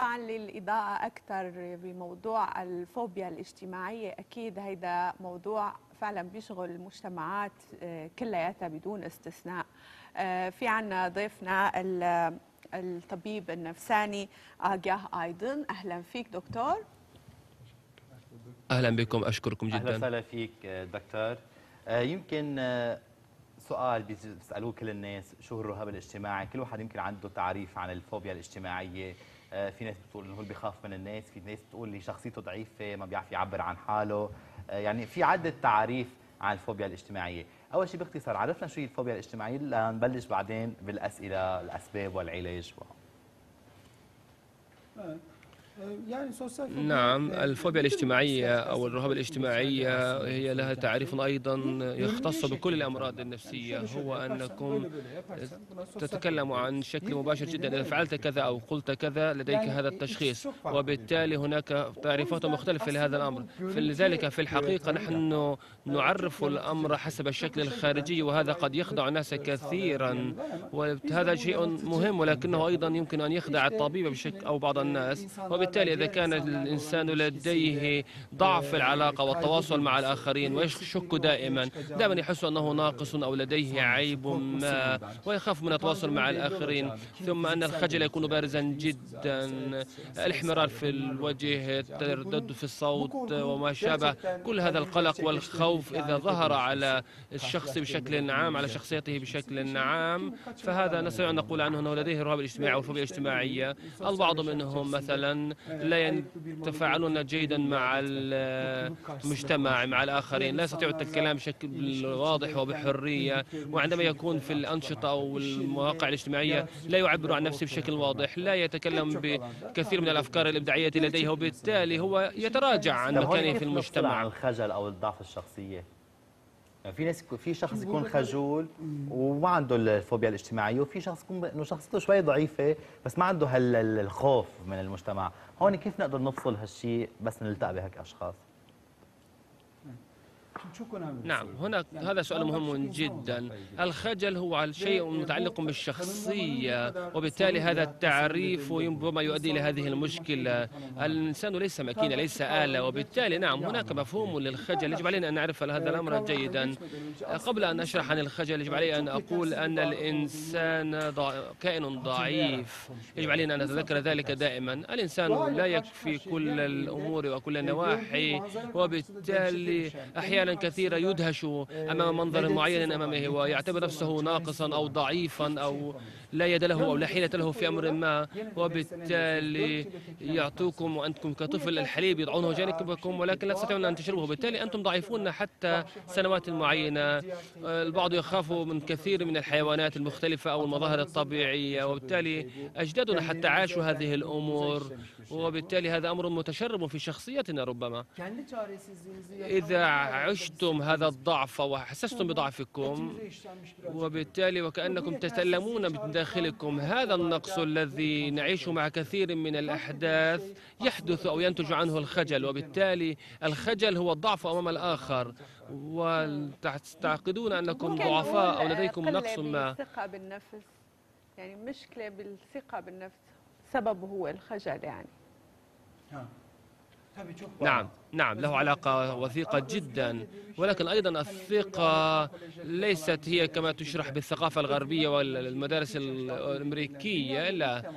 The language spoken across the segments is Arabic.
طبعا للإضاءة أكثر بموضوع الفوبيا الاجتماعية. أكيد هيدا موضوع فعلا بيشغل المجتمعات آه، كلياتها بدون استثناء. آه، في عنا ضيفنا ال- الطبيب النفساني آجاه أيضا أهلا فيك دكتور. أهلا بكم أشكركم أهلا جدا وسهلا فيك آه، دكتور. يمكن سؤال بيسألوه كل الناس شو هو الرهاب الاجتماعي؟ كل واحد يمكن عنده تعريف عن الفوبيا الاجتماعية. آه، في ناس بتقول إنه هو بيخاف من الناس في ناس بتقول اللي شخصيته ضعيفة ما بيعرف يعبر عن حاله. آه، يعني في عدة تعاريف عن الفوبيا الاجتماعية. أول شيء باختصار عرفنا شو هي الفوبيا الاجتماعية؟ لنبلش بعدين بالأسئلة الأسباب والعلاج. social phobia نعم الفوبيا الاجتماعية أو الرهاب الاجتماعية هي لها تعريف أيضا يختص بكل الأمراض النفسية. هو أنكم تتكلم عن شكل مباشر جدا إذا فعلت كذا أو قلت كذا لديك هذا التشخيص. وبالتالي هناك تعريفات مختلفة لهذا الأمر. فلذلك في الحقيقة نحن نعرف الأمر حسب الشكل الخارجي وهذا قد يخدع الناس كثيرا. وهذا شيء مهم ولكنه أيضا يمكن أن يخدع الطبيب بشكل أو بعض الناس. وبالتالي إذا كان الإنسان لديه ضعف في العلاقة والتواصل مع الآخرين ويشك دائما دائما يحس أنه ناقص أو لديه عيب ما ويخاف من التواصل مع الآخرين. ثم أن الخجل يكون بارزا جدا. الإحمرار في الوجه التردد في الصوت وما شابه. كل هذا القلق والخوف إذا ظهر على الشخص بشكل عام على شخصيته بشكل عام فهذا نستطيع أن نقول عنه أنه لديه رهاب اجتماعي أو فوبيا اجتماعية البعض منهم مثلا لا يتفاعلون جيدا مع المجتمع مع الآخرين. لا يستطيعون الكلام بشكل واضح وبحرية. وعندما يكون في الأنشطة أو المواقع الاجتماعية لا يعبر عن نفسه بشكل واضح لا يتكلم بكثير من الأفكار الإبداعية لديه وبالتالي هو يتراجع عن مكانه في المجتمع. عن الخجل أو الضعف الشخصيه يعني في ناس في شخص يكون خجول وما عنده الفوبيا الاجتماعية وفي شخص يكون إنه شخصيته شوي ضعيفة بس ما عنده هال- ال- الخوف من المجتمع. هون كيف نقدر نفصل هالشيء بس نلتقى بهيك أشخاص؟ نعم هناك هذا سؤال مهم جدا. الخجل هو شيء متعلق بالشخصية وبالتالي هذا التعريف ربما يؤدي إلى هذه المشكلة. الإنسان ليس ماكينة ليس آلة وبالتالي نعم هناك مفهوم للخجل. يجب علينا أن نعرف هذا الأمر جيدا. قبل أن أشرح عن الخجل يجب علي أن أقول أن الإنسان ضع... كائن ضعيف. يجب علينا أن نتذكر ذلك دائما. الإنسان لا يكفي كل الأمور وكل النواحي وبالتالي أحيانا كثيرة يدهش أمام منظر معين أمامه ويعتبر نفسه ناقصا أو ضعيفا أو لا يد له أو لا حيلة له في أمر ما وبالتالي يعطوكم وأنتم كطفل الحليب يضعونه جانبكم ولكن لا تستطيعون أن تشربوه بالتالي أنتم ضعيفون حتى سنوات معينة. البعض يخاف من كثير من الحيوانات المختلفة أو المظاهر الطبيعية وبالتالي أجدادنا حتى عاشوا هذه الأمور وبالتالي هذا أمر متشرب في شخصيتنا ربما. إذا عشتم هذا الضعف وحسستم بضعفكم وبالتالي وكأنكم تتألمون داخلكم. هذا النقص الذي نعيشه مع كثير من الأحداث يحدث أو ينتج عنه الخجل وبالتالي الخجل هو الضعف أمام الآخر. وتعتقدون أنكم ضعفاء أو لديكم نقص ما؟ بالثقة بالنفس. يعني مشكلة بالثقة بالنفس سببه هو الخجل يعني. نعم. نعم له علاقة وثيقة جدا ولكن أيضا الثقة ليست هي كما تشرح بالثقافة الغربية والمدارس الأمريكية لا.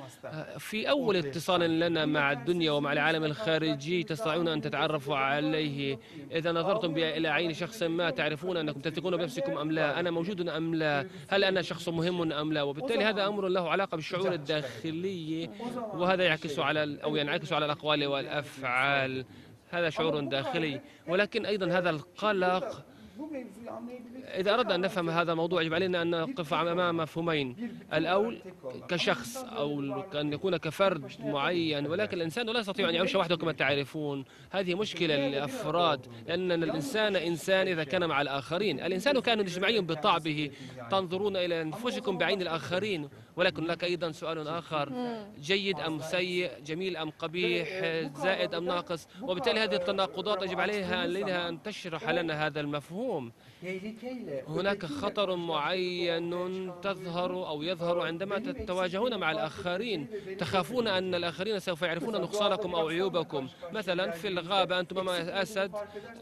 في أول اتصال لنا مع الدنيا ومع العالم الخارجي تستطيعون أن تتعرفوا عليه؟ إذا نظرتم إلى عين شخص ما تعرفون أنكم تثقون بنفسكم أم لا؟ أنا موجود أم لا؟ هل أنا شخص مهم أم لا؟ وبالتالي هذا أمر له علاقة بالشعور الداخلي وهذا يعكس على أو ينعكس على الأقوال والأفعال. هذا شعور داخلي. ولكن أيضا هذا القلق. إذا أردنا أن نفهم هذا الموضوع يجب علينا أن نقف أمام مفهومين. الأول كشخص أو أن يكون كفرد معين ولكن الإنسان لا يستطيع أن يعيش وحده كما تعرفون. هذه مشكلة للأفراد لأن الإنسان إنسان إذا كان مع الآخرين. الإنسان كان اجتماعي بطبعه. تنظرون إلى أنفسكم بعين الآخرين. ولكن هناك أيضا سؤال آخر. جيد أم سيء جميل أم قبيح زائد أم ناقص؟ وبالتالي هذه التناقضات يجب عليها عليها أن تشرح لنا هذا المفهوم. هناك خطر معين تظهر أو يظهر عندما تتواجهون مع الآخرين. تخافون أن الآخرين سوف يعرفون نقصانكم أو عيوبكم. مثلا في الغابة أنتم أمام أسد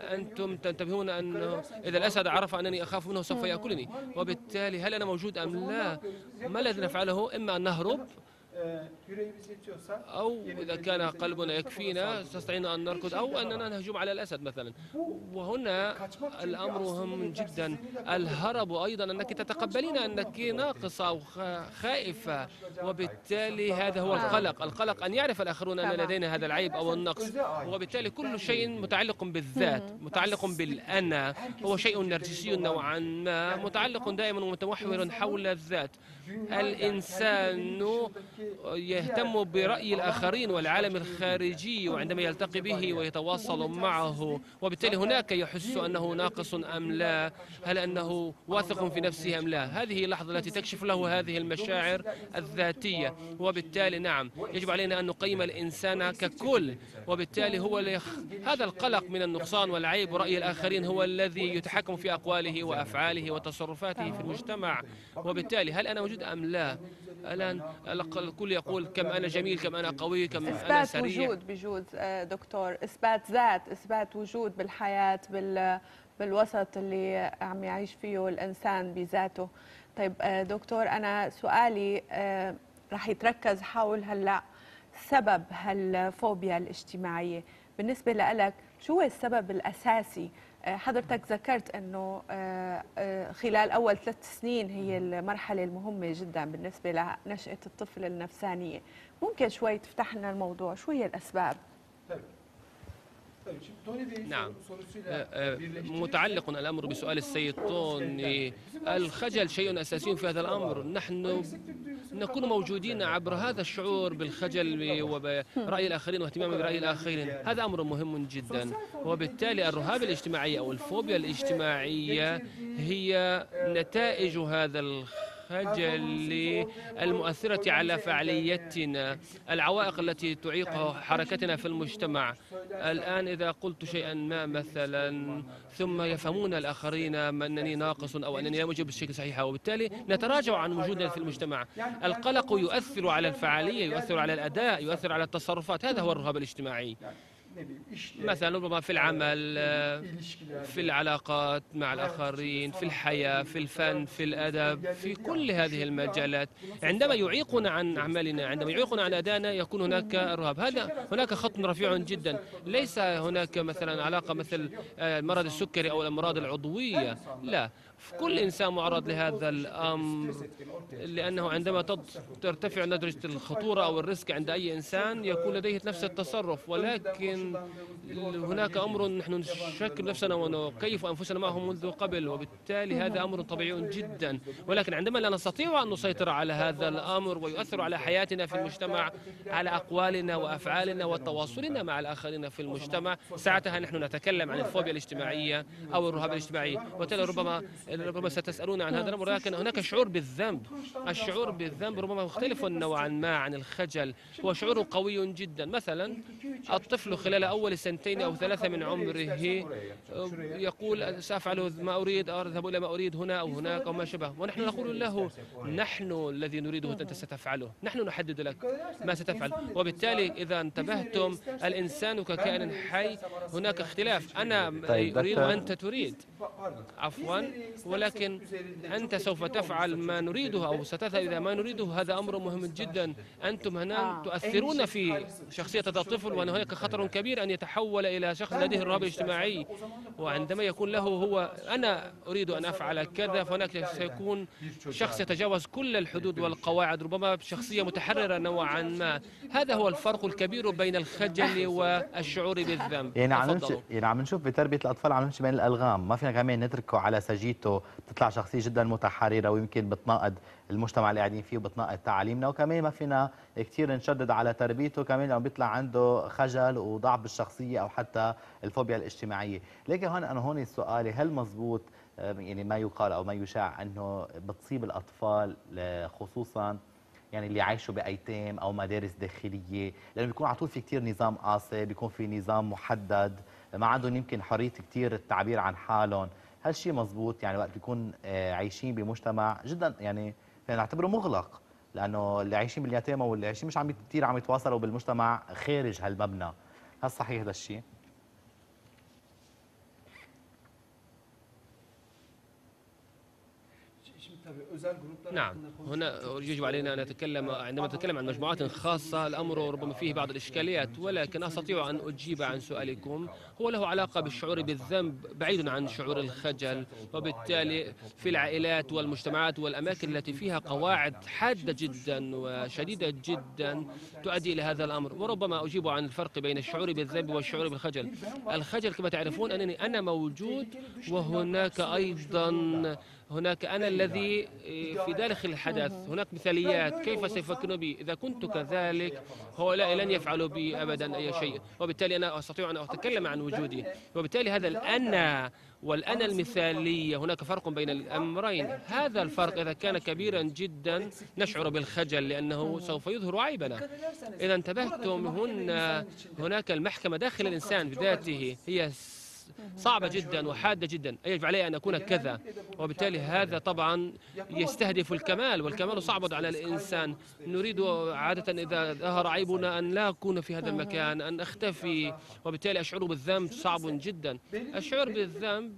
أنتم تنتبهون أن إذا الأسد عرف أنني أخاف منه سوف يأكلني. وبالتالي هل أنا موجود أم لا؟ ما الذي نفعله؟ إما أن نهرب أو إذا كان قلبنا يكفينا نستطيع أن نركض أو أننا نهجم على الأسد مثلا. وهنا الأمر مهم جدا. الهرب أيضا أنك تتقبلين أنك ناقصة أو خائفة وبالتالي هذا هو القلق. القلق أن يعرف الآخرون أن لدينا هذا العيب أو النقص. وبالتالي كل شيء متعلق بالذات متعلق بالأنا. هو شيء نرجسي نوعا ما متعلق دائما ومتمحور حول الذات. الإنسان يهتم برأي الآخرين والعالم الخارجي وعندما يلتقي به ويتواصل معه وبالتالي هناك يحس أنه ناقص أم لا؟ هل أنه واثق في نفسه أم لا؟ هذه اللحظة التي تكشف له هذه المشاعر الذاتية. وبالتالي نعم يجب علينا أن نقيم الإنسان ككل. وبالتالي هو. هذا القلق من النقصان والعيب. ورأي الآخرين هو الذي يتحكم في أقواله وأفعاله وتصرفاته في المجتمع. وبالتالي هل أنا موجود أم لا؟ الآن الكل يقول كم أنا جميل كم أنا قوي كم أنا سريع. إثبات وجود بجوز دكتور. إثبات ذات إثبات وجود بالحياة بال بالوسط اللي عم يعيش فيه الإنسان بذاته. طيب دكتور أنا سؤالي رح يتركز حول هلأ سبب هالفوبيا الاجتماعية. بالنسبة لك شو هو السبب الأساسي حضرتك ذكرت إنه خلال أول ثلاث سنين هي المرحلة المهمة جدا بالنسبة لنشأة الطفل النفسانية. ممكن شوي تفتح لنا الموضوع شو هي الاسباب نعم. متعلق الأمر بسؤال السيد توني الخجل شيء أساسي في هذا الأمر. نحن نكون موجودين عبر هذا الشعور بالخجل وبرأي الآخرين واهتمام برأي الآخرين. هذا أمر مهم جدا. وبالتالي الرهاب الاجتماعي أو الفوبيا الاجتماعية هي نتائج هذا الخجل الخجل المؤثرة على فعاليتنا. العوائق التي تعيق حركتنا في المجتمع. الآن إذا قلت شيئا ما مثلا ثم يفهمون الآخرين أنني ناقص أو أنني لا أجيب بشكل صحيح وبالتالي نتراجع عن وجودنا في المجتمع. القلق يؤثر على الفعالية يؤثر على الأداء يؤثر على التصرفات. هذا هو الرهاب الاجتماعي. مثلا ربما في العمل في العلاقات مع الآخرين في الحياة في الفن في الأدب في كل هذه المجالات عندما يعيقنا عن أعمالنا عندما يعيقنا عن أدائنا يكون هناك رهاب هذا هناك خط رفيع جدا. ليس هناك مثلا علاقة مثل مرض السكري أو الأمراض العضوية. لا. كل إنسان معرض لهذا الأمر لأنه عندما ترتفع درجة الخطورة أو ال risk عند أي إنسان يكون لديه نفس التصرف. ولكن هناك أمر نحن نشكل نفسنا ونكيف أنفسنا معه منذ قبل وبالتالي هذا أمر طبيعي جدا. ولكن عندما لا نستطيع أن نسيطر على هذا الأمر ويؤثر على حياتنا في المجتمع على أقوالنا وأفعالنا وتواصلنا مع الآخرين في المجتمع ساعتها نحن نتكلم عن الفوبيا الاجتماعية أو الرهاب الاجتماعي. وبالتالي ربما ربما ستسألون عن هذا الأمر ولكن هناك شعور بالذنب الشعور بالذنب ربما مختلف نوعا ما عن الخجل هو شعور قوي جدا مثلا الطفل خلال أول سنتين أو ثلاثة من عمره يقول سأفعل ما أريد أذهب إلى ما أريد هنا أو هناك أو ما شبه ونحن نقول له نحن الذي نريده أنت ستفعله نحن نحدد لك ما ستفعل وبالتالي إذا انتبهتم الإنسان ككائن حي هناك اختلاف أنا طيب أريد وأنت تريد عفوا. ولكن أنت سوف تفعل ما نريده أو ستذهب إلى ما نريده. هذا أمر مهم جدا. أنتم هنا تؤثرون في شخصية هذا الطفل وأن هناك خطر كبير أن يتحول إلى شخص لديه الرهاب الاجتماعي وعندما يكون له هو أنا أريد أن أفعل كذا فهناك سيكون شخص يتجاوز كل الحدود والقواعد ربما شخصية متحررة نوعا ما. هذا هو الفرق الكبير بين الخجل والشعور بالذنب. يعني عم يعني عم نشوف بتربية الأطفال عم نمشي بين الألغام. ما فينا كمان نتركه على سجيته. بتطلع شخصية جدا متحررة ويمكن بتناقض المجتمع اللي قاعدين فيه وبتناقض تعاليمنا وكمان ما فينا كثير نشدد على تربيته. كمان لما بيطلع عنده خجل وضعف بالشخصية أو حتى الفوبيا الاجتماعية. لكن هون أنا هون سؤالي هل مزبوط يعني ما يقال أو ما يشاع إنه بتصيب الأطفال خصوصا يعني اللي عايشوا بايتام أو مدارس داخلية؟ لأنه بيكون على طول في كثير نظام قاسي بيكون في نظام محدد. ما عندهم يمكن حرية كثير التعبير عن حالهم. هالشيء مزبوط؟ يعني وقت بيكون آه، عايشين بمجتمع جدا يعني فينا نعتبره مغلق. لأنه اللي عايشين باليتامى واللي عايشين مش عم كثير عم يتواصلوا بالمجتمع خارج هالمبنى. هل صحيح هذا الشيء؟ نعم. هنا يجب علينا أن نتكلم عندما نتكلم عن مجموعات خاصة الأمر ربما فيه بعض الإشكاليات ولكن أستطيع أن أجيب عن سؤالكم. هو له علاقة بالشعور بالذنب بعيد عن شعور الخجل وبالتالي في العائلات والمجتمعات والأماكن التي فيها قواعد حادة جدا وشديدة جدا تؤدي إلى هذا الأمر. وربما أجيب عن الفرق بين الشعور بالذنب والشعور بالخجل. الخجل كما تعرفون أنني أنا موجود وهناك أيضا هناك أنا الذي في داخل الحدث هناك مثاليات كيف سيفكرون بي؟ إذا كنت كذلك هؤلاء لن يفعلوا بي أبدا أي شيء. وبالتالي أنا أستطيع أن أتكلم عن وجودي. وبالتالي هذا الأنا والأنا المثالية هناك فرق بين الأمرين. هذا الفرق إذا كان كبيرا جدا نشعر بالخجل لأنه سوف يظهر عيبنا. إذا انتبهتم هنا هناك المحكمة داخل الإنسان بذاته هي صعبة جدا وحادة جدا. يجب علي أن أكون كذا. وبالتالي هذا طبعا يستهدف الكمال والكمال صعب على الإنسان. نريد عادة إذا ظهر عيبنا أن لا أكون في هذا المكان أن أختفي. وبالتالي أشعر بالذنب صعب جدا. الشعور بالذنب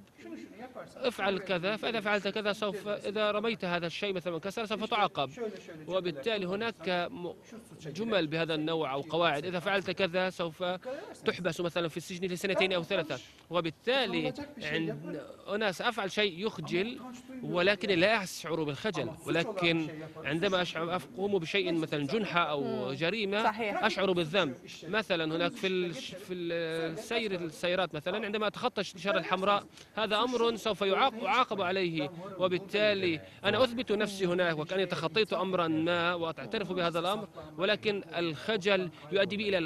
افعل كذا فإذا فعلت كذا سوف إذا رميت هذا الشيء مثلا كسر سوف تعاقب. وبالتالي هناك جمل بهذا النوع أو قواعد. إذا فعلت كذا سوف تحبس مثلا في السجن لسنتين أو ثلاثة. وبالتالي عند أنا سأفعل شيء يخجل ولكن لا أشعر بالخجل ولكن عندما أشعر أقوم بشيء مثلا جنحة أو جريمة صحيح. أشعر بالذنب. مثلا هناك في في السير السيارات مثلا عندما أتخطى الإشارة الحمراء هذا أمر سوف يعاقب عليه. وبالتالي أنا أثبت نفسي هناك وكأني تخطيت أمرا ما وأعترف بهذا الأمر ولكن الخجل يؤدي بي إلى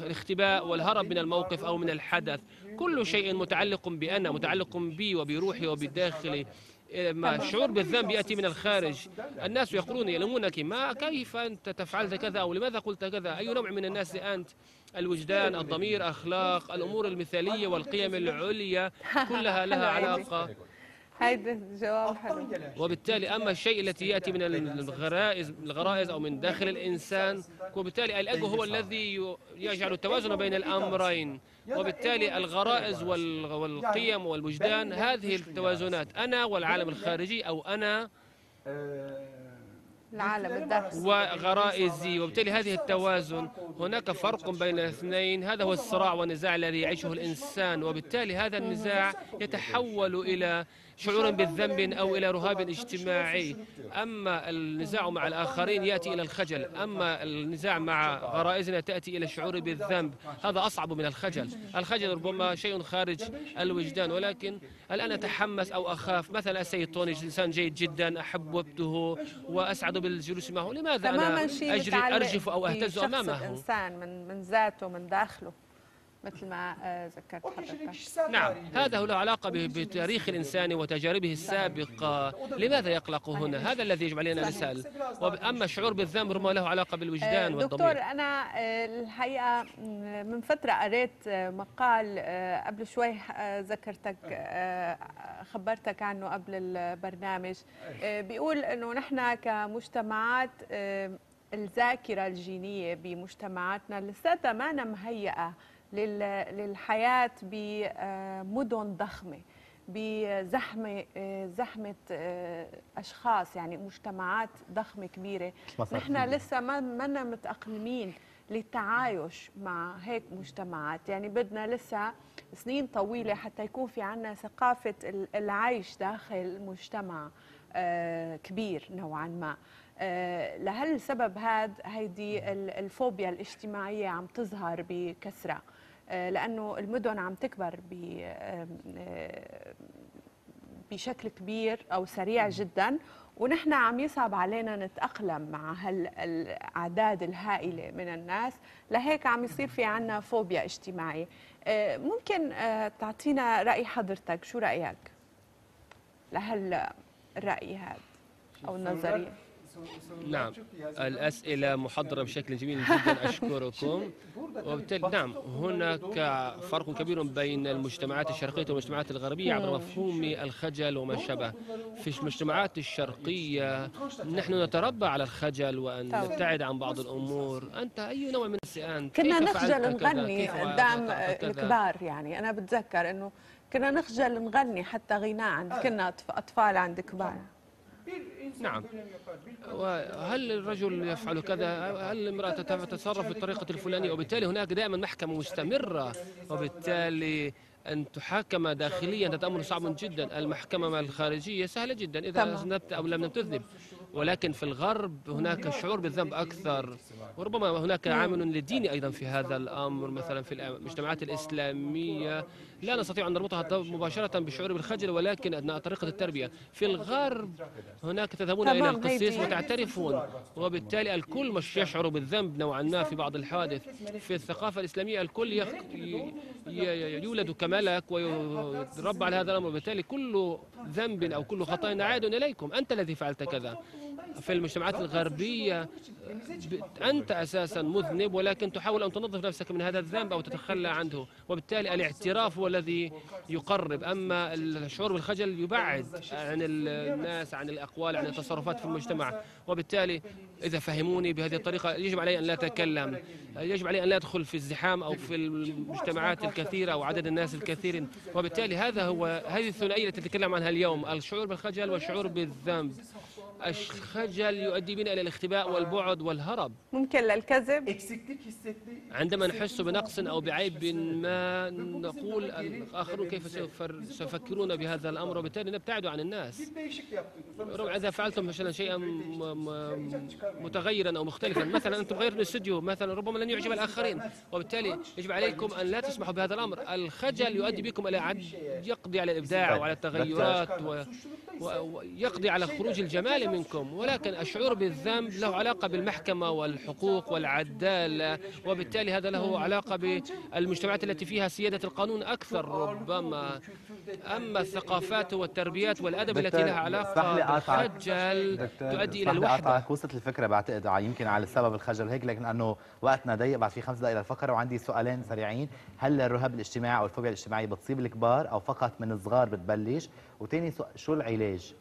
الاختباء والهرب من الموقف أو من الحدث. كل شيء متعلق بأنا متعلق بي وبروحي وبداخلي. الشعور بالذنب يأتي من الخارج. الناس يقولون يلومونك ما كيف أنت تفعلت كذا أو لماذا قلت كذا؟ أي نوع من الناس أنت؟ الوجدان الضمير أخلاق الأمور المثالية والقيم العليا كلها لها علاقة. هيدا جواب حلو. وبالتالي أما الشيء التي يأتي من الغرائز الغرائز أو من داخل الإنسان وبالتالي الاجو هو الذي يجعل التوازن بين الأمرين. وبالتالي الغرائز والقيم والوجدان هذه التوازنات أنا والعالم الخارجي أو أنا العالم الداخلي. وغرائزي. وبالتالي هذه التوازن هناك فرق بين الاثنين. هذا هو الصراع والنزاع الذي يعيشه الإنسان. وبالتالي هذا النزاع يتحول إلى شعور بالذنب أو إلى رهاب اجتماعي. أما النزاع مع الآخرين يأتي إلى الخجل. أما النزاع مع غرائزنا تأتي إلى الشعور بالذنب. هذا أصعب من الخجل. الخجل ربما شيء خارج الوجدان. ولكن الآن أتحمس أو أخاف. مثلا السيد توني إنسان جيد جدا أحببته وأسعد بالجلوس معه. لماذا أنا أجري أرجف أو أهتز أمامه؟ الإنسان من, من ذاته من داخله. مثل ما آه، ذكرت حضرتك. نعم هذا له علاقة بتاريخ الإنسان وتجاربه السابقة. لماذا يقلق هنا؟ هذا الذي يجب علينا نسأل أما الشعور بالذنب ربما له علاقة بالوجدان والضمير. دكتور أنا آه، الحقيقة من فترة قريت آه، مقال قبل شوي ذكرتك خبرتك عنه قبل البرنامج. بيقول أنه نحن كمجتمعات الذاكرة الجينية بمجتمعاتنا لساتها ما مهيئة للحياة بمدن ضخمة بزحمة زحمة أشخاص يعني مجتمعات ضخمة كبيرة. نحن لسه ما منا متأقلمين للتعايش مع هيك مجتمعات. يعني بدنا لسه سنين طويلة حتى يكون في عنا ثقافة العيش داخل مجتمع كبير نوعا ما. لهل سبب هذا هيدي الفوبيا الاجتماعية عم تظهر بكثرة. آه، لأنه المدن عم تكبر آه، بشكل كبير أو سريع جدا ونحن عم يصعب علينا نتأقلم مع هالأعداد الهائلة من الناس. لهيك عم يصير في عنا فوبيا اجتماعيه آه، ممكن تعطينا رأي حضرتك شو رأيك لهالرأي هذا أو النظرية؟ نعم الأسئلة محضرة بشكل جميل جدا أشكركم. وبالتالي نعم هناك فرق كبير بين المجتمعات الشرقية والمجتمعات الغربية عبر مفهوم الخجل وما شابه. في المجتمعات الشرقية نحن نتربى على الخجل وأن. نبتعد عن بعض الأمور. أنت أي نوع من السئان كنا نخجل؟ نغني قدام؟ الكبار يعني. أنا بتذكر إنه كنا نخجل نغني حتى غناء. عند كنا أطف- أطفال عند كبار. نعم. وهل الرجل يفعل كذا؟ هل الامرأة تتصرف بالطريقة الفلانية؟ وبالتالي هناك دائما محكمة مستمرة. وبالتالي أن تحاكم داخليا هذا أمر صعب جدا. المحكمة الخارجية سهلة جدا إذا. أذنبت أو لم تذنب. ولكن في الغرب هناك شعور بالذنب أكثر. وربما هناك عامل للدين أيضا في هذا الأمر مثلا في المجتمعات الإسلامية. لا نستطيع أن نربطها مباشرة بالشعور بالخجل ولكن أثناء طريقة التربية في الغرب هناك تذهبون إلى القسيس. وتعترفون وبالتالي الكل مش يشعر بالذنب نوعا ما في بعض الحوادث. في الثقافة الإسلامية الكل يخ... ي... ي... يولد كملك ويربى على هذا الأمر وبالتالي كل ذنب أو كل خطأ عائد إليكم. أنت الذي فعلت كذا. في المجتمعات الغربية أنت أساسا مذنب ولكن تحاول أن تنظف نفسك من هذا الذنب أو تتخلى عنه. وبالتالي الاعتراف هو الذي يقرب. أما الشعور بالخجل يبعد عن الناس عن الأقوال عن التصرفات في المجتمع. وبالتالي إذا فهموني بهذه الطريقة يجب علي أن لا أتكلم. يجب علي أن لا أدخل في الزحام أو في المجتمعات الكثيرة أو عدد الناس الكثير. وبالتالي هذا هو هذه الثنائية التي نتكلم عنها اليوم الشعور بالخجل والشعور بالذنب. الخجل يؤدي بنا إلى الاختباء والبعد والهرب. ممكن للكذب. عندما نحس بنقص أو بعيب ما نقول الآخرون كيف سيفكرون بهذا الأمر؟ وبالتالي نبتعد عن الناس. ربما إذا فعلتم مثلا شيئا متغيرا أو مختلفا. مثلا أنتم غيرتم الاستوديو. مثلا ربما لن يعجب الآخرين. وبالتالي يجب عليكم أن لا تسمحوا بهذا الأمر. الخجل يؤدي بكم إلى عد يقضي على الإبداع وعلى التغيرات و- و- ويقضي على خروج الجمال منكم ولكن الشعور بالذنب له علاقة بالمحكمة والحقوق والعدالة وبالتالي هذا له علاقة بالمجتمعات التي فيها سيادة القانون أكثر ربما أما الثقافات والتربيات والأدب التي لها علاقة. بالخجل تؤدي إلى الوحدة. وصلت الفكرة بعتقد ع- يمكن على السبب الخجل هيك لكن أنه وقتنا ضيق بعد في خمس دقائق للفقرة وعندي سؤالين سريعين هل الرهاب الاجتماعي أو الفوبيا الاجتماعية بتصيب الكبار أو فقط من الصغار بتبلش وثاني سؤال شو العلاج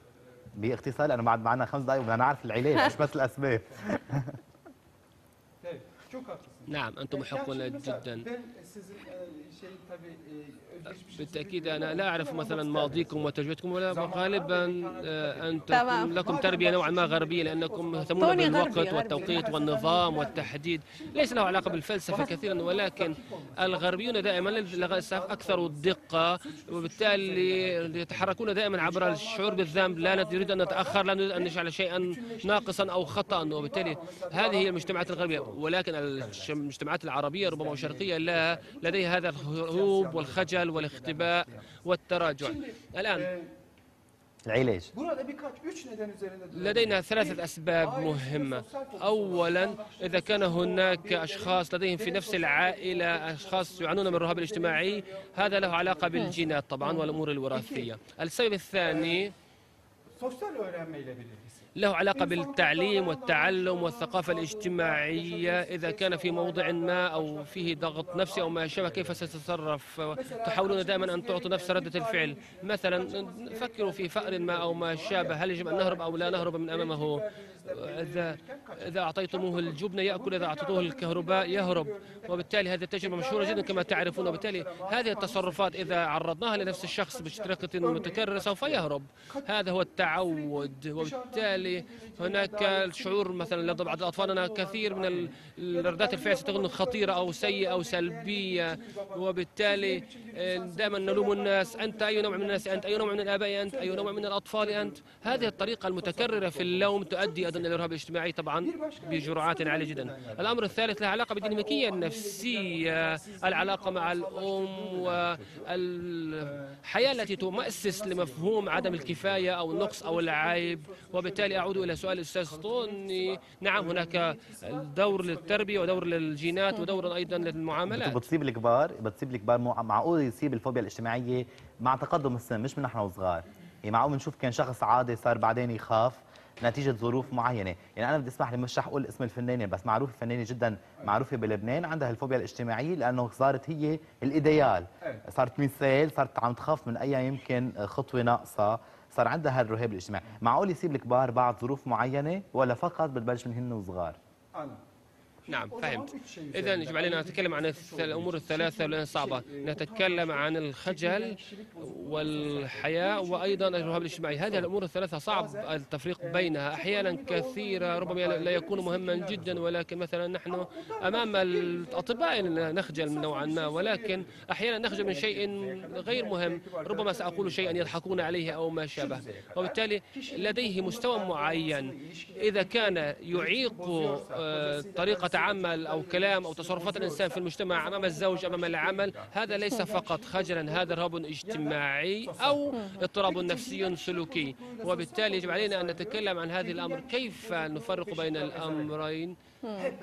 باختصار لأنه بعد معنا خمس دقائق وبدنا نعرف العلاج مش بس الأسباب haklısınız. نعم أنتم Ya محقون şimdi mesela جدا بالتأكيد. أنا لا أعرف مثلا ماضيكم وتجربتكم ولا غالبا آه، أن تمام. تكون لكم تربية نوعا ما غربية لأنكم مهتمون توني بالوقت. والتوقيت والنظام والتحديد ليس له علاقة بالفلسفة كثيرا ولكن الغربيون دائما أكثر دقة وبالتالي يتحركون دائما عبر الشعور بالذنب لا نريد أن نتأخر لا نريد أن نجعل شيئا ناقصا أو خطأ وبالتالي هذه هي المجتمعات الغربية ولكن المجتمعات العربية ربما والشرقية لا لديها هذا الهروب والخجل والاختباء والتراجع الآن العلاج. لدينا ثلاثة أسباب مهمة أولا إذا كان هناك أشخاص لديهم في نفس العائلة أشخاص يعانون من الرهاب الاجتماعي هذا له علاقة بالجينات طبعا والأمور الوراثية السبب الثاني. له علاقة بالتعليم والتعلم والثقافة الاجتماعية إذا كان في موضع ما أو فيه ضغط نفسي أو ما شابه كيف ستتصرف تحاولون دائما أن تعطوا نفس ردة الفعل. مثلا فكروا في فأر ما أو ما شابه هل يجب أن نهرب أو لا نهرب من أمامه؟ إذا إذا أعطيتموه الجبن يأكل إذا أعطيتوه الكهرباء يهرب. وبالتالي هذه التجربة مشهورة جدا كما تعرفون. وبالتالي هذه التصرفات إذا عرضناها لنفس الشخص بطريقة متكررة سوف يهرب. هذا هو التعود. وبالتالي هناك الشعور مثلا لدى بعض الأطفال أن كثير من الردات الفعل ستكون خطيرة أو سيئة أو سلبية. وبالتالي آه، دائما نلوم الناس. أنت أي نوع من الناس أنت؟ أي نوع من الآباء أنت؟ أي نوع من الأطفال أنت؟ هذه الطريقة المتكررة في اللوم تؤدي أيضا إلى الإرهاب الاجتماعي طبعا بجرعات عالية جدا. الأمر الثالث له علاقة بالديناميكية النفسية العلاقة مع الأم والحياة التي تؤسس لمفهوم عدم الكفاية أو النقص أو العيب. وبالتالي أعود إلى سؤال الأستاذ طوني نعم هناك دور للتربية ودور للجينات ودور أيضا للمعاملات. بتصيب الكبار بتصيب الكبار مع- معقول يصيب الفوبيا الاجتماعية مع تقدم السن مش من نحن وصغار. يعني معقول بنشوف كان شخص عادي صار بعدين يخاف نتيجة ظروف معينة. يعني أنا بدي أسمح لي مش رح أقول اسم الفنانه بس معروفه فنانه جدا معروفة بلبنان عندها الفوبيا الاجتماعية لأنه صارت هي الإيديال. صارت مثال صارت عم تخاف من أي يمكن خطوة ناقصة. صار عندها هالرهاب الاجتماعي. معقول يصيب الكبار بعد ظروف معينة ولا فقط بتبلش من هن وصغار؟ أنا. نعم فهمت إذا يجب علينا نتكلم عن الأمور الثلاثة لأنها صعبة نتكلم عن الخجل والحياء وأيضا الرهاب الاجتماعي هذه الأمور الثلاثة صعب التفريق بينها أحيانا كثيرة ربما لا يكون مهما جدا ولكن مثلا نحن أمام الأطباء نخجل نوعا ما ولكن أحيانا نخجل من شيء غير مهم ربما سأقول شيئا يضحكون عليه أو ما شابه وبالتالي لديه مستوى معين إذا كان يعيق آه، طريقة عمل أو كلام أو تصرفات الإنسان في المجتمع أمام الزوج أمام العمل هذا ليس فقط خجلا هذا رهاب اجتماعي أو اضطراب نفسي سلوكي. وبالتالي يجب علينا أن نتكلم عن هذه الأمر. كيف نفرق بين الأمرين؟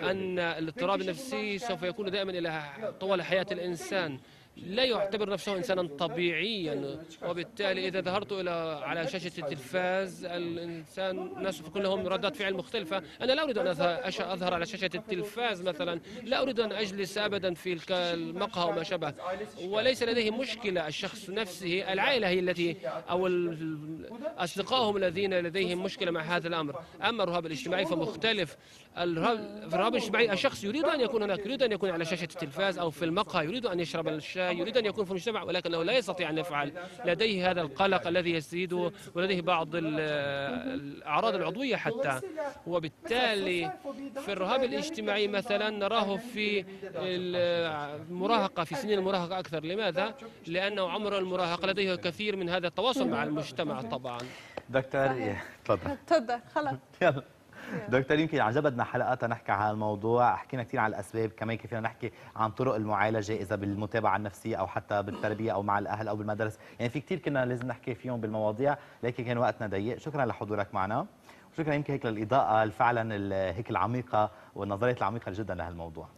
أن الاضطراب النفسي سوف يكون دائما إلى طوال حياة الإنسان. لا يعتبر نفسه إنسانا طبيعيا وبالتالي إذا ظهرت إلى على شاشة التلفاز الإنسان الناس يكون لهم ردات فعل مختلفة. أنا لا أريد أن أظهر- على شاشة التلفاز مثلا. لا أريد أن أجلس ابدا في المقهى وما شابه. وليس لديه مشكلة الشخص نفسه العائلة هي التي أو ال- أصدقائهم الذين لديهم مشكلة مع هذا الأمر. أما الرهاب الاجتماعي فمختلف. الرهاب الاجتماعي الشخص يريد أن يكون هناك يريد أن يكون على شاشة التلفاز أو في المقهى يريد أن يشرب الشاي يريد أن يكون في المجتمع ولكنه لا يستطيع أن يفعل. لديه هذا القلق الذي يزيده ولديه بعض ال- الأعراض العضوية حتى. وبالتالي في الرهاب الاجتماعي مثلا نراه في المراهقة في سنين المراهقة أكثر. لماذا؟ لأنه عمر المراهقة لديه كثير من هذا التواصل مع المجتمع طبعا. دكتور تفضل. تفضل خلص يلا. دكتور يمكن عن جد بدنا نحكي عن الموضوع حكينا كثير عن الأسباب كمان كيف فينا نحكي عن طرق المعالجة إذا بالمتابعة النفسية أو حتى بالتربية أو مع الأهل أو بالمدارس يعني في كثير كنا لازم نحكي فيهم بالمواضيع لكن كان وقتنا ضيق. شكرا لحضورك معنا. وشكرا يمكن هيك للإضاءة فعلا هيك العميقة والنظريات العميقة جدا لهالموضوع.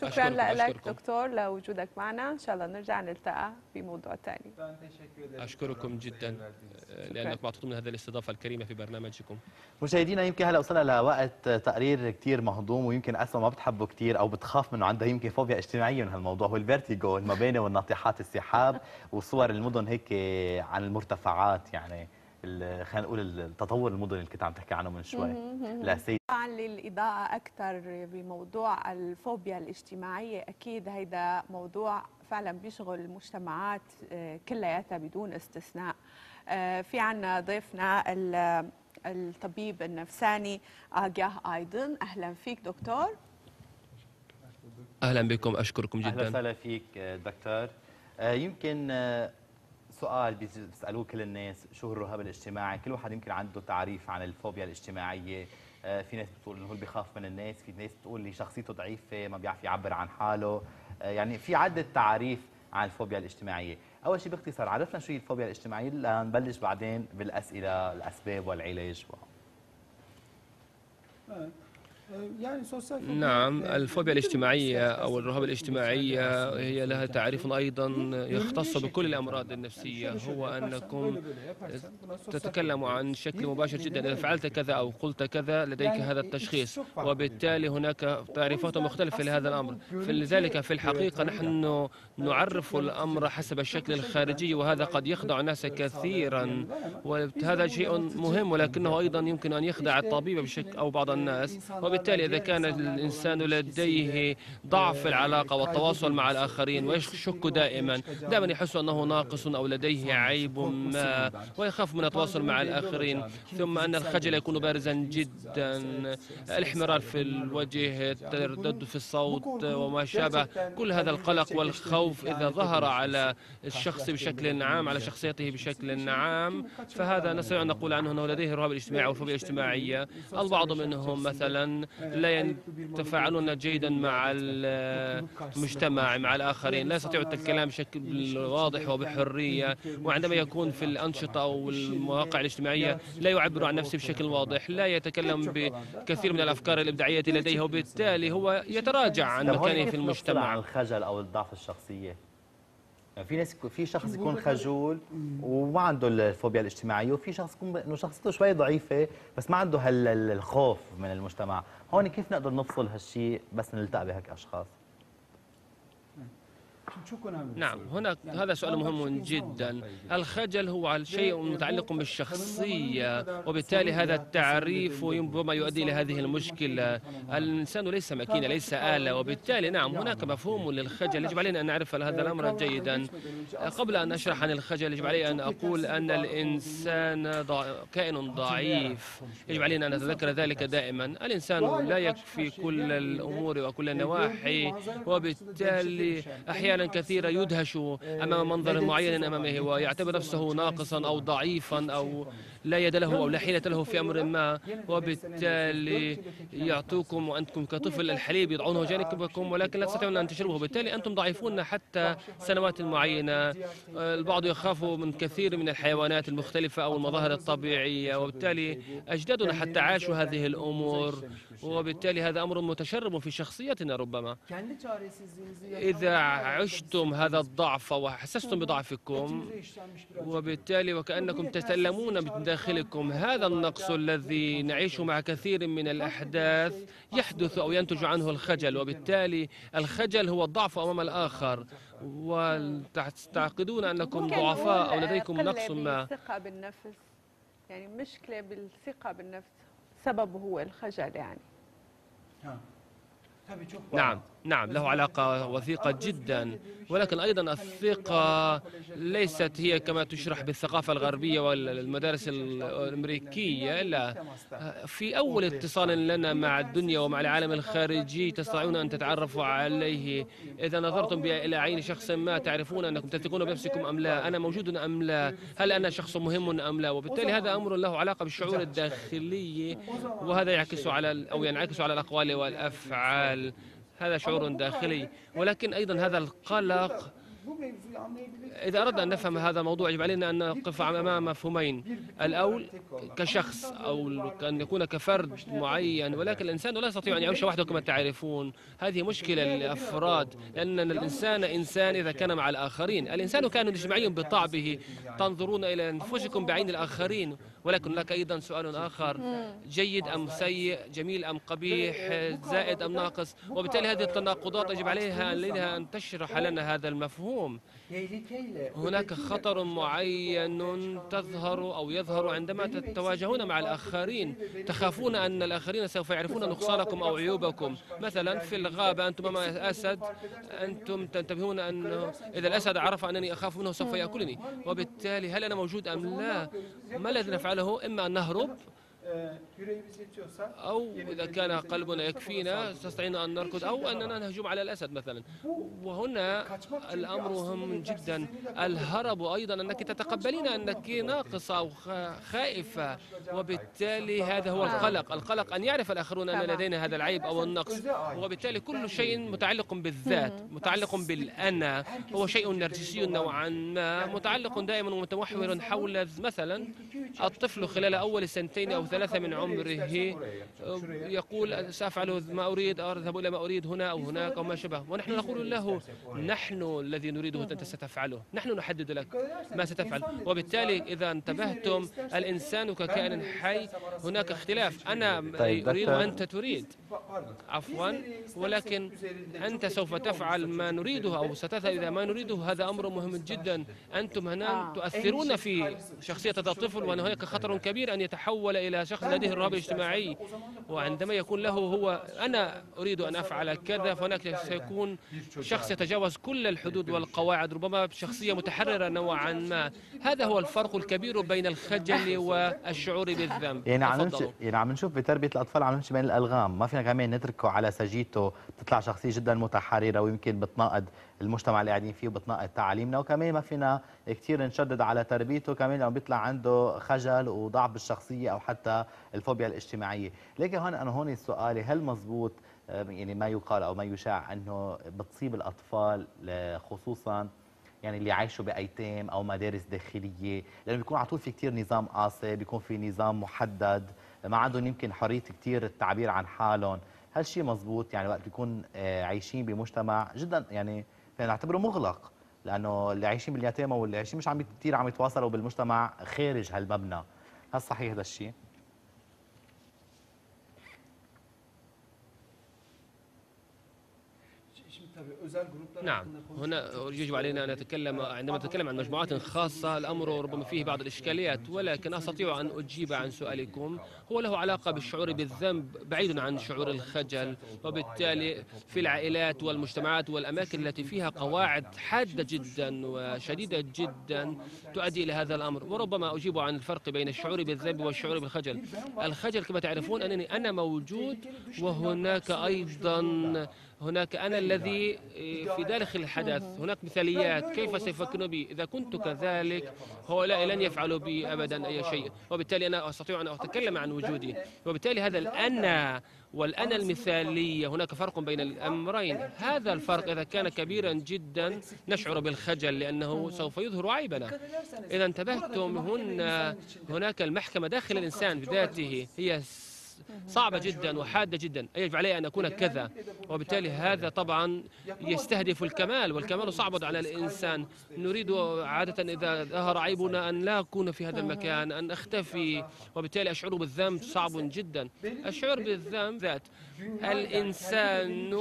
شكرا لك. دكتور لوجودك معنا ان شاء الله نرجع نلتقى في موضوع ثاني. اشكركم جدا لانكم اعطيتم هذه الاستضافه الكريمه في برنامجكم مشاهدينا يمكن هلا وصلنا لوقت تقرير كثير مهضوم ويمكن اسماء ما بتحبه كثير أو بتخاف منه عندها يمكن فوبيا اجتماعيه من هالموضوع هو الفيرتيجو المباني والناطحات السحاب وصور المدن هيك عن المرتفعات يعني خلينا نقول التطور المدن اللي كنت عم تحكي عنه من شوي. لسيد طبعا للإضاءة أكثر بموضوع الفوبيا الاجتماعية أكيد هيدا موضوع فعلا بيشغل المجتمعات آه، كلياتها بدون استثناء. آه، في عنا ضيفنا ال- الطبيب النفساني آجاه أيضا أهلا فيك دكتور. أهلا بكم أشكركم أهلا جدا. وسهلا فيك آه، دكتور. يمكن سؤال بيسألوه كل الناس شو الرهاب الاجتماعي؟ كل واحد يمكن عنده تعريف عن الفوبيا الاجتماعية. آه، في ناس بتقول إنه هو بيخاف من الناس في ناس بتقول لي شخصيته ضعيفة ما بيعرف يعبر عن حاله. آه، يعني في عدة تعريف عن الفوبيا الاجتماعية. أول شيء باختصار عرفنا شو هي الفوبيا الاجتماعية؟ لنبلش بعدين بالأسئلة الأسباب والعلاج. Evet. Sosyal fobi- نعم Ee, الفوبيا الاجتماعية أو الرهاب الاجتماعي هي لها تعريف أيضا يختص بكل الأمراض النفسية. هو أنكم تتكلم عن شكل مباشر جدا. إذا فعلت كذا أو قلت كذا لديك هذا التشخيص. وبالتالي هناك تعريفات مختلفة لهذا الأمر. فلذلك في الحقيقة نحن نعرف الأمر حسب الشكل الخارجي وهذا قد يخدع الناس كثيرا. وهذا شيء مهم ولكنه أيضا يمكن أن يخدع الطبيب بشكل أو بعض الناس. وبالتالي إذا كان الإنسان لديه ضعف في العلاقة والتواصل مع الآخرين ويشك دائما دائما يحس أنه ناقص أو لديه عيب ما ويخاف من التواصل مع الآخرين. ثم أن الخجل يكون بارزا جدا. الاحمرار في الوجه التردد في الصوت وما شابه. كل هذا القلق والخوف إذا ظهر على الشخص بشكل عام على شخصيته بشكل عام فهذا نستطيع أن نقول عنه أنه لديه الرهاب الاجتماعي أو الفوبيا الاجتماعية البعض منهم مثلا لا يتفاعلون جيدا مع المجتمع مع الآخرين. لا يستطيعوا الكلام بشكل واضح وبحرية. وعندما يكون في الأنشطة أو المواقع الاجتماعية لا يعبر عن نفسه بشكل واضح لا يتكلم بكثير من الأفكار الإبداعية لديه وبالتالي هو يتراجع عن مكانه في المجتمع. الخجل أو الضعف الشخصية؟ في ناس في شخص يكون خجول وما عنده الفوبيا الاجتماعية وفي شخص يكون إنه شخصيته شوي ضعيفة بس ما عنده هالخوف من المجتمع. هون كيف نقدر نفصل هالشيء بس نلتقى بهيك أشخاص؟ نعم هناك هذا سؤال مهم جدا. الخجل هو شيء متعلق بالشخصية وبالتالي هذا التعريف ربما يؤدي إلى هذه المشكلة. الإنسان ليس ماكينة ليس آلة. وبالتالي نعم هناك مفهوم للخجل. يجب علينا أن نعرف هذا الأمر جيدا. قبل أن أشرح عن الخجل يجب علي أن أقول أن الإنسان كائن ضعيف. يجب علينا أن نتذكر ذلك دائما. الإنسان لا يكفي كل الأمور وكل النواحي وبالتالي أحيانا كثيرة يدهش أمام منظر معين أمامه ويعتبر نفسه ناقصا أو ضعيفا أو لا يد له أو لا حيلة له في أمر ما. وبالتالي يعطوكم وأنتم كطفل الحليب يضعونه جانبكم ولكن لا تستطيعون أن تشربوه. وبالتالي أنتم ضعيفون حتى سنوات معينة. البعض يخاف من كثير من الحيوانات المختلفة أو المظاهر الطبيعية وبالتالي أجدادنا حتى عاشوا هذه الأمور. وبالتالي هذا أمر متشرب في شخصيتنا ربما. إذا عشتم هذا الضعف وحسستم بضعفكم وبالتالي وكأنكم تتألمون من داخلكم هذا النقص الذي نعيش مع كثير من الأحداث يحدث أو ينتج عنه الخجل وبالتالي الخجل هو الضعف أمام الآخر. وتعتقدون أنكم ضعفاء أو لديكم نقص ما؟ بالثقة بالنفس. يعني مشكلة بالثقة بالنفس. سببه هو الخجل يعني. نعم نعم. له علاقة وثيقة جدا ولكن أيضا الثقة ليست هي كما تشرح بالثقافة الغربية والمدارس الأمريكية لا. في أول اتصال لنا مع الدنيا ومع العالم الخارجي تستطيعون أن تتعرفوا عليه؟ إذا نظرتم إلى عين شخص ما تعرفون أنكم تثقون بنفسكم أم لا؟ أنا موجود أم لا؟ هل أنا شخص مهم أم لا؟ وبالتالي هذا أمر له علاقة بالشعور الداخلي وهذا يعكس على أو ينعكس على الأقوال والأفعال. هذا شعور داخلي. ولكن أيضا هذا القلق. إذا أردنا أن نفهم هذا الموضوع يجب علينا أن نقف أمام مفهومين. الأول كشخص أو أن يكون كفرد معين ولكن الإنسان لا يستطيع أن يعيش وحده كما تعرفون. هذه مشكلة للأفراد لأن الإنسان إنسان إذا كان مع الآخرين. الإنسان كان اجتماعي بطبعه تنظرون إلى أنفسكم بعين الآخرين. ولكن هناك أيضا سؤال آخر. جيد أم سيء جميل أم قبيح زائد أم ناقص. وبالتالي هذه التناقضات يجب عليها عليها أن تشرح لنا هذا المفهوم. هناك خطر معين تظهر أو يظهر عندما تتواجهون مع الآخرين تخافون أن الآخرين سوف يعرفون نقصانكم أو عيوبكم مثلا في الغابة أنتم أمام أسد أنتم تنتبهون أن إذا الأسد عرف أنني أخاف منه سوف يأكلني وبالتالي هل أنا موجود أم لا ما الذي نفعله إما أن نهرب أو إذا كان قلبنا يكفينا نستطيع أن نركض. أو أننا نهجم على الأسد مثلا. وهنا الأمر مهم جدا. الهرب أيضا أنك تتقبلين أنك ناقصة أو خائفة. وبالتالي هذا هو القلق. القلق أن يعرف الآخرون أن لدينا هذا العيب أو النقص. وبالتالي كل شيء متعلق بالذات متعلق بالأنا. هو شيء نرجسي نوعا ما متعلق دائما ومتمحور حول مثلا الطفل خلال أول سنتين أو ثلاثة من عمره يقول سأفعل ما أريد أو أذهب إلى ما أريد هنا أو هناك أو ما شبه. ونحن نقول له نحن الذي نريده أنت ستفعله. نحن نحدد لك ما ستفعل. وبالتالي إذا انتبهتم الإنسان ككائن حي هناك اختلاف. أنا طيب أريد وأنت تريد. عفوا. ولكن أنت سوف تفعل ما نريده أو ستذهب إلى ما نريده. هذا أمر مهم جدا. أنتم هنا تؤثرون في شخصية هذا الطفل وهناك خطر كبير أن يتحول إلى شخص لديه الرهاب الاجتماعي وعندما يكون له هو أنا أريد أن أفعل كذا فهناك سيكون شخص يتجاوز كل الحدود والقواعد ربما بشخصية متحررة نوعا ما. هذا هو الفرق الكبير بين الخجل والشعور بالذنب. يعني عم يعني عم نشوف بتربية الأطفال عم نمشي بين الألغام. ما فينا كمان نتركه على سجيته. تطلع شخصية جدا متحررة ويمكن بتناقض المجتمع اللي قاعدين فيه وبتناقض تعاليمنا وكمان ما فينا كثير نشدد على تربيته كمان لما بيطلع عنده خجل وضعف بالشخصية أو حتى الفوبيا الاجتماعية. لكن هون أنا هون سؤالي هل مزبوط يعني ما يقال أو ما يشاع إنه بتصيب الأطفال خصوصا يعني اللي عايشوا بأيتام أو مدارس داخلية؟ لأنه بيكون على طول في كثير نظام قاسي بيكون في نظام محدد ما عندهم يمكن حرية كثير التعبير عن حالهم. هالشيء مزبوط؟ يعني وقت بيكون عايشين بمجتمع جدا يعني فينا نعتبره مغلق لأنه اللي عايشين باليتامى واللي عايشين مش عم كثير عم يتواصلوا بالمجتمع خارج هالمبنى هل صحيح هذا الشيء؟ نعم. هنا يجب علينا أن نتكلم عندما نتكلم عن مجموعات خاصة الأمر ربما فيه بعض الإشكاليات ولكن أستطيع أن أجيب عن سؤالكم. هو له علاقة بالشعور بالذنب بعيد عن شعور الخجل وبالتالي في العائلات والمجتمعات والأماكن التي فيها قواعد حادة جدا وشديدة جدا تؤدي إلى هذا الأمر. وربما أجيب عن الفرق بين الشعور بالذنب والشعور بالخجل. الخجل كما تعرفون أنني أنا موجود وهناك أيضا هناك أنا الذي في داخل الحدث هناك مثاليات كيف سيفكرون بي إذا كنت كذلك هؤلاء لن يفعلوا بي أبدا أي شيء. وبالتالي أنا أستطيع أن أتكلم عن وجودي. وبالتالي هذا الأنا والأنا المثالية هناك فرق بين الأمرين. هذا الفرق إذا كان كبيرا جدا نشعر بالخجل لأنه سوف يظهر عيبنا. إذا انتبهتم هنا هناك المحكمة داخل الإنسان بذاته هي صعبة جدا وحادة جدا. يجب علي أن أكون كذا. وبالتالي هذا طبعا يستهدف الكمال والكمال صعب على الإنسان. نريد عادة إذا ظهر عيبنا أن لا أكون في هذا المكان أن أختفي. وبالتالي أشعر بالذنب صعب جدا. الشعور بالذنب ذات. الإنسان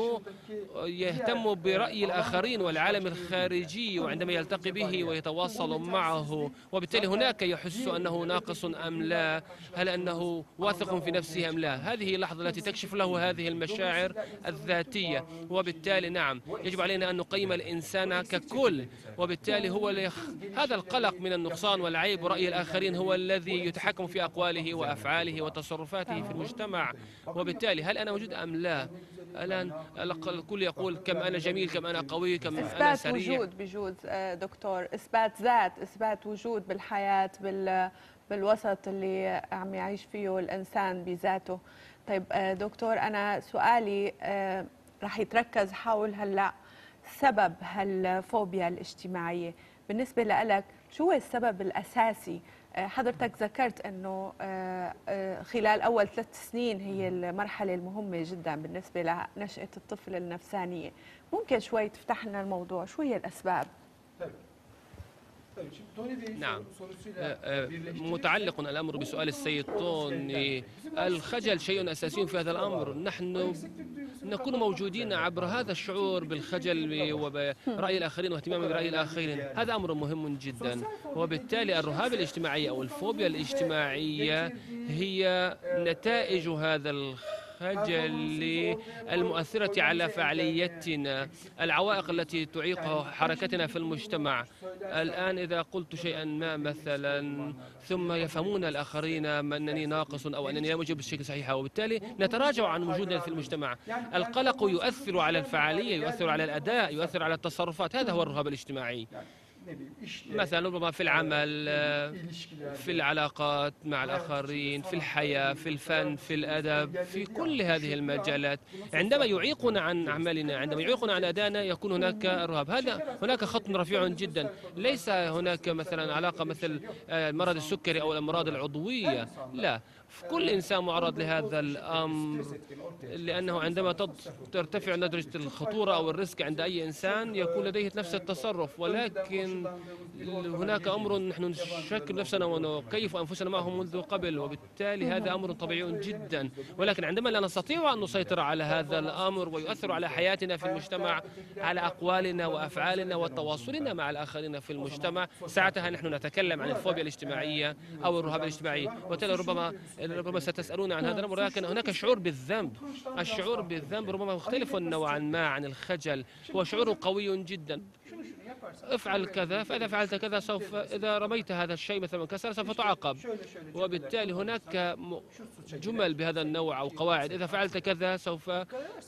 يهتم برأي الآخرين والعالم الخارجي وعندما يلتقي به ويتواصل معه. وبالتالي هناك يحس أنه ناقص أم لا؟ هل أنه واثق في نفسه؟ أم لا؟ هذه اللحظة التي تكشف له هذه المشاعر الذاتية. وبالتالي نعم يجب علينا أن نقيم الإنسان ككل. وبالتالي هو ليخ... هذا القلق من النقصان والعيب. ورأي الآخرين هو الذي يتحكم في أقواله وأفعاله وتصرفاته في المجتمع. وبالتالي هل أنا موجود أم لا؟ الآن الكل يقول كم أنا جميل كم أنا قوي كم أنا سريع. إثبات وجود بجوز آه، دكتور. إثبات ذات إثبات وجود بالحياة بال بالوسط اللي عم يعيش فيه الإنسان بذاته. طيب آه، دكتور أنا سؤالي آه، رح يتركز حول هلأ سبب هالفوبيا الاجتماعية. بالنسبة لك شو هو السبب الأساسي؟ آه، حضرتك ذكرت أنه خلال أول ثلاث سنين هي المرحلة المهمة جدا بالنسبة لنشأة الطفل النفسانية. ممكن شوي تفتح لنا الموضوع شو هي الأسباب؟ نعم. آه، آه، متعلق الأمر بسؤال السيد توني. الخجل شيء أساسي في هذا الأمر. نحن نكون موجودين عبر هذا الشعور بالخجل وبرأي الآخرين واهتمام برأي الآخرين. هذا أمر مهم جدا. وبالتالي الرهاب الاجتماعي أو الفوبيا الاجتماعية هي نتائج هذا الخجل خجل المؤثرة على فعاليتنا العوائق التي تعيق حركتنا في المجتمع. الآن إذا قلت شيئا ما مثلا ثم يفهمون الآخرين أنني ناقص أو أنني لا أجيب بشكل صحيح وبالتالي نتراجع عن وجودنا في المجتمع. القلق يؤثر على الفعالية يؤثر على الأداء يؤثر على التصرفات. هذا هو الرهاب الاجتماعي. مثلا ربما في العمل في العلاقات مع الآخرين في الحياة في الفن في الأدب في كل هذه المجالات. عندما يعيقنا عن أعمالنا عندما يعيقنا عن أدائنا يكون هناك رهاب هذا هناك خط رفيع جدا. ليس هناك مثلا علاقة مثل آه، مرض السكري أو الأمراض العضوية. لا. كل إنسان معرض لهذا الأمر لأنه عندما ترتفع درجة الخطورة أو ال risk عند أي إنسان يكون لديه نفس التصرف. ولكن هناك أمر نحن نشكل نفسنا ونكيف أنفسنا معه منذ قبل وبالتالي هذا أمر طبيعي جدا. ولكن عندما لا نستطيع أن نسيطر على هذا الأمر ويؤثر على حياتنا في المجتمع على أقوالنا وأفعالنا وتواصلنا مع الآخرين في المجتمع ساعتها نحن نتكلم عن الفوبيا الاجتماعية أو الرهاب الاجتماعي. وبالتالي ربما ربما ستسألون عن هذا الأمر ولكن هناك شعور بالذنب. الشعور بالذنب ربما مختلف نوعا ما عن الخجل. هو شعور قوي جدا. افعل كذا فإذا فعلت كذا سوف إذا رميت هذا الشيء مثلا كسر سوف تعاقب. وبالتالي هناك جمل بهذا النوع أو قواعد. إذا فعلت كذا سوف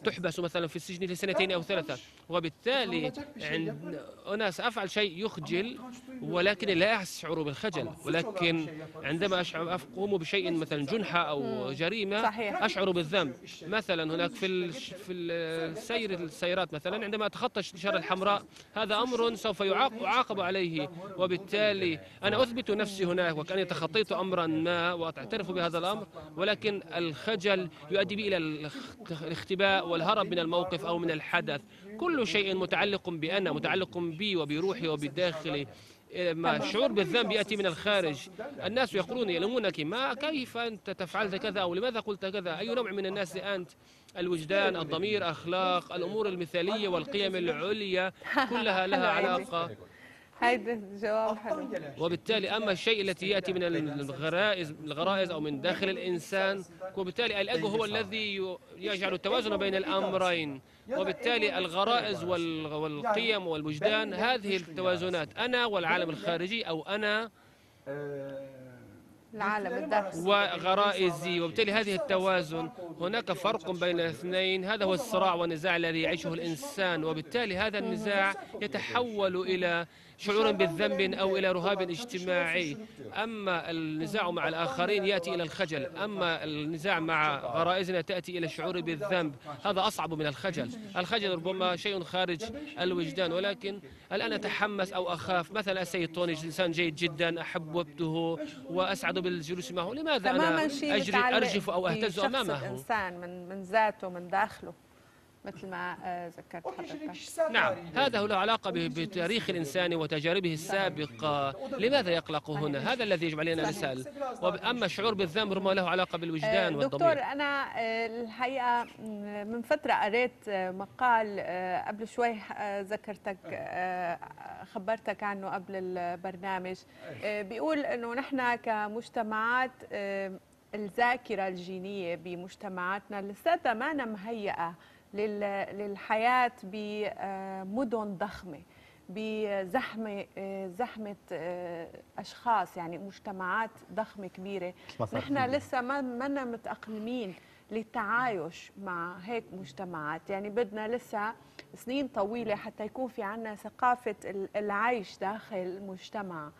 تحبس مثلا في السجن لسنتين أو ثلاثة. وبالتالي عند أناس أفعل شيء يخجل ولكن لا أشعر بالخجل. ولكن عندما أشعر أقوم بشيء مثلا جنحة أو جريمة صحيح. أشعر بالذنب. مثلا هناك في في السير السيارات مثلا عندما أتخطى الإشارة الحمراء هذا أمر سوف يعاقب عليه. وبالتالي أنا أثبت نفسي هناك وكأني تخطيت أمرا ما وأعترف بهذا الأمر ولكن الخجل يؤدي بي إلى الاختباء والهرب من الموقف أو من الحدث. كل شيء متعلق بأنا متعلق بي وبروحي وبداخلي. ما الشعور بالذنب يأتي من الخارج. الناس يقولون يلومونك ما كيف أنت تفعلت كذا؟ أو لماذا قلت كذا؟ أي نوع من الناس أنت؟ الوجدان الضمير أخلاق الأمور المثالية والقيم العليا كلها لها. علاقة هيدا جواب حلو وبالتالي أما الشيء التي يأتي من الغرائز الغرائز أو من داخل الإنسان وبالتالي الأجو هو الذي يجعل التوازن بين الأمرين وبالتالي الغرائز وال- والقيم والوجدان هذه التوازنات أنا والعالم الخارجي أو أنا العالم الداخلي. وغرائزي وبالتالي هذه التوازن هناك فرق بين الاثنين هذا هو الصراع والنزاع الذي يعيشه الإنسان وبالتالي هذا النزاع يتحول إلى شعور بالذنب أو إلى رهاب اجتماعي. أما النزاع مع الآخرين يأتي إلى الخجل. أما النزاع مع غرائزنا تأتي إلى الشعور بالذنب. هذا أصعب من الخجل. الخجل ربما شيء خارج الوجدان. ولكن الآن أتحمس أو أخاف. مثلا السيد توني إنسان جيد جدا أحببته وأسعد بالجلوس معه. لماذا أنا أجري أرجف أو أهتز أمامه؟ الانسان من من ذاته من داخله. مثل ما آه، ذكرت حضرتك. نعم هذا له علاقة ب- بتاريخ الإنسان وتجاربه السابقة. لماذا يقلق هنا؟ هذا الذي يجب علينا نسأل أما الشعور بالذنب ربما له علاقة بالوجدان آه، دكتور والضمير أنا آه، الحقيقة من فترة قريت مقال قبل شوي ذكرتك خبرتك عنه قبل البرنامج. بيقول أنه نحن كمجتمعات الذاكرة الجينية بمجتمعاتنا لساتها ما مهيئة لل- للحياة بمدن ضخمة بزحمة آه، زحمة آه، أشخاص يعني مجتمعات ضخمة كبيرة. ما صار نحن. لسه ما منا متأقلمين للتعايش مع هيك مجتمعات. يعني بدنا لسه سنين طويلة حتى يكون في عنا ثقافة ال- العيش داخل المجتمع.